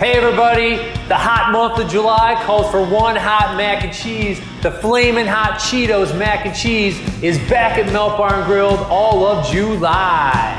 Hey everybody, the hot month of July calls for one hot mac and cheese. The flaming hot Cheetos mac and cheese is back at Melt Bar and Grilled all of July.